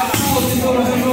got tools to go to